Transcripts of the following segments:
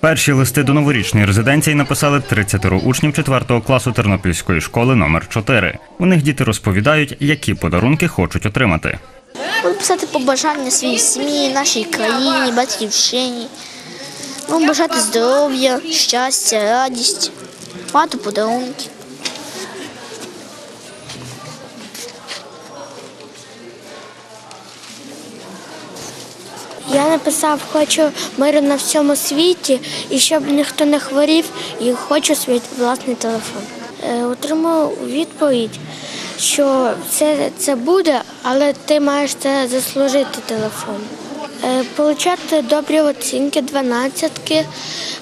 Перші листи до новорічної резиденції написали 30 учнів 4 класу Тернопільської школи номер 4 У них діти розповідають, які подарунки хочуть отримати. Буду писати побажання своїй сім'ї, нашій країні, батьківщині. Ну, бажати здоров'я, щастя, радість, багато подарунків. Я написав, хочу миру на всьому світі і щоб ніхто не хворів, і хочу свій власний телефон. Е, Отримав відповідь, що це, це буде, але ти маєш це заслужити телефон. Е, Получати добрі оцінки, дванадцятки,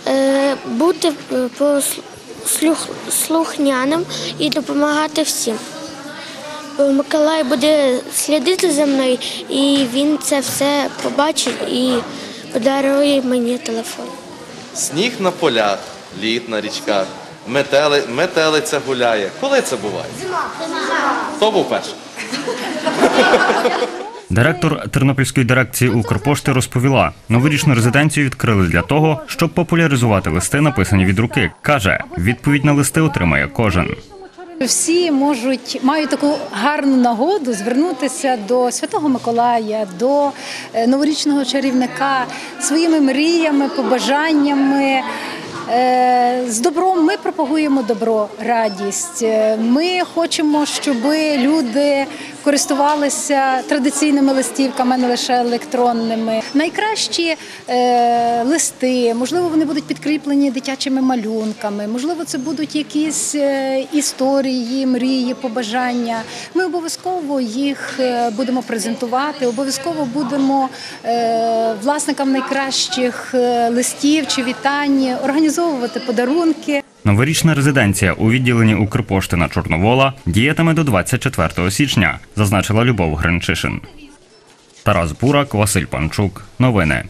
е, бути слухняним і допомагати всім. Бо Миколай буде слідити за мною, і він це все побачить і подарує мені телефон. Сніг на полях, лід на річках, метели, метелиця гуляє. Коли це буває? Зима. Хто був перший? Директор Тернопільської дирекції Укрпошти розповіла, новорічну резиденцію відкрили для того, щоб популяризувати листи, написані від руки. каже, відповідь на листи отримає кожен. Всі можуть мають таку гарну нагоду звернутися до Святого Миколая, до е, новорічного чарівника своїми мріями, побажаннями. Е, З добром ми пропагуємо добро, радість. Е, Ми хочемо, щоб люди користувалися традиційними листівками, не лише електронними. Найкращі е, листи, можливо, вони будуть підкріплені дитячими малюнками, можливо, це будуть якісь е, історії, мрії, побажання. Ми обов'язково їх е, будемо презентувати, обов'язково будемо власникам найкращих листів чи вітань організовувати подарунки. Новорічна резиденція у відділенні Укрпошти на Чорновола діятиме до 24 січня, зазначила Любов Гринчишин. Тарас Бурак, Василь Панчук. Новини.